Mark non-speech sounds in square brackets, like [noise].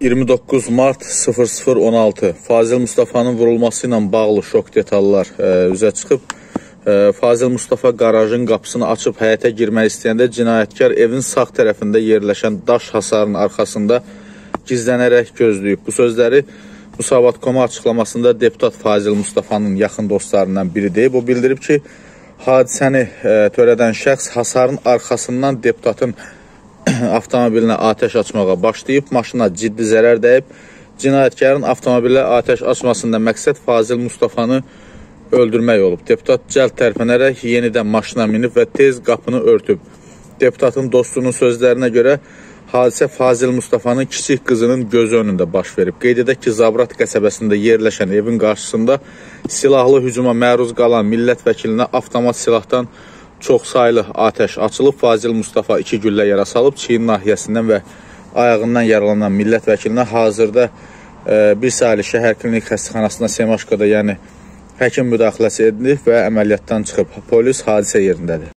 29 mart 0016 Fazil Mustafanın vurulması ilə bağlı şok detallar ə, üzə çıxıb. Ə, Fazil Mustafa qarajın qapısını açıb həyətə girmək istəyəndə cinayətkar evin sağ tərəfində yerləşən daş hasarın arxasında gizlənərək gözləyib. Bu sözləri Musavat.com açıqlamasında deputat Fazil Mustafanın yaxın dostlarından biri deyib. O bildirib ki, hadisəni ə, törədən şəxs hasarın arxasından deputatın [clears throat] avtomobilinə atəş açmağa başlayıb, maşına ciddi zərər dəyib. Cinayətkarın avtomobilə atəş açmasında məqsəd Fazil Mustafanı öldürmək olub. Deputat cəld tərpənərək yenidən maşına minib və tez qapını örtüb. Deputatın dostunun sözlərinə görə hadisə Fazil Mustafanın kiçik qızının gözü önündə baş verib. Qeyd edək ki, Zabrat qəsəbəsində yerləşən evin qarşısında silahlı hücuma məruz qalan millət vəkilinə avtomat silahdan çox saylı atəş açılıb. Fazil Mustafa iki güllə yara salıb. Çiyin nahiyəsindən və ayağından yaralanan millət vəkilinə hazırda e, bir saylı şəhər klinik xəstəxanasında Semaşkada, yəni həkim müdaxiləsi edilib və əməliyyatdan çıxıb. Polis hadisə yerindədir.